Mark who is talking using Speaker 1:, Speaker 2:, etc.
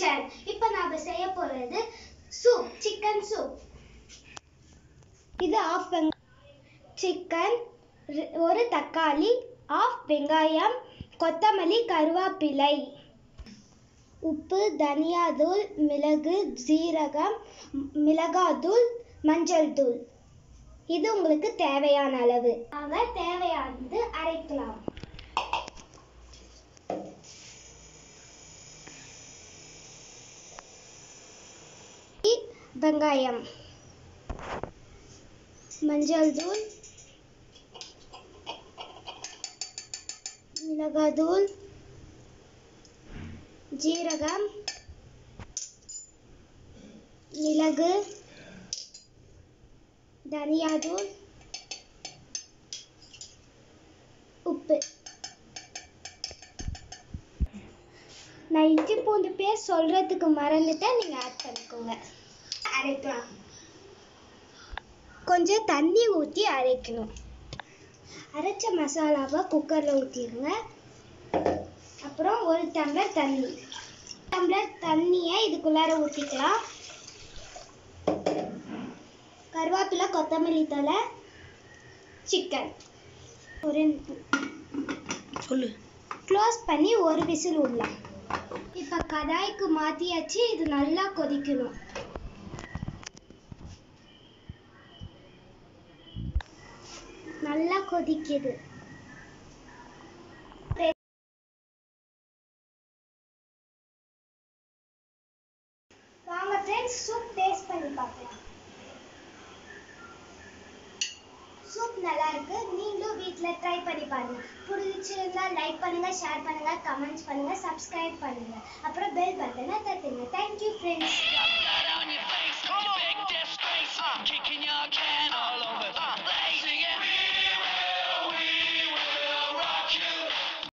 Speaker 1: Kitchen இப்போ நாம் செய்ய போறது சூப் சிக்கன் சூப் இது ஆஃப் சிக்கன் ஒரு தக்காளி ஆஃப் வெங்காயம் கொத்தமல்லி கருவேப்பிலை. உப்பு தனியாதூள் மிளகு ஜீரகம் மிளகாத்தூள் மஞ்சள் தூள். இது உங்களுக்கு தேவையான அளவு. ஆக தேவையானது வெங்காயம். மஞ்சள் தூள். மிளகாதூள் ஜீரகம். மிளகு. தனியாதூள் உப்பு. நான் இஞ்சி பூண்டு பேர் சொல்றதுக்கு மறந்துட்டேன். நீங்க ஆட் பண்ணிக்கோங்க. அரைக்கலாம். கொஞ்சம் தண்ணி ஊற்றி அரைக்கணும். அரைச்ச மசாலாவை குக்கரில் ஊற்றிடுங்க அப்புறம் ஒரு டம்ளர் தண்ணி. டம்ளர் தண்ணியை இதுக்குள்ளார ஊற்றிக்கலாம் கருவேப்பிலை கொத்தமல்லி தழை சிக்கன் ஒரு
Speaker 2: சொல்லு.
Speaker 1: க்ளோஸ் பண்ணி ஒரு விசில் விடலாம். இப்போ கடாய்க்கு மாற்றியாச்சு இது நல்லா கொதிக்கணும் நல்லா கொதிக்குது. வாங்க ஃப்ரெண்ட்ஸ் சூப் டேஸ்ட் பண்ணி பார்க்கலாம். சூப் நல்லா இருக்கு. நீங்களும் வீட்டில் ட்ரை பண்ணி பாருங்க. பிடிச்சிருந்தா லைக் பண்ணுங்க ஷேர் பண்ணுங்க கமெண்ட்ஸ் பண்ணுங்க சப்ஸ்கிரைப் பண்ணுங்க. அப்புறம் பெல் பட்டனை தட்டுங்க. Thank you friends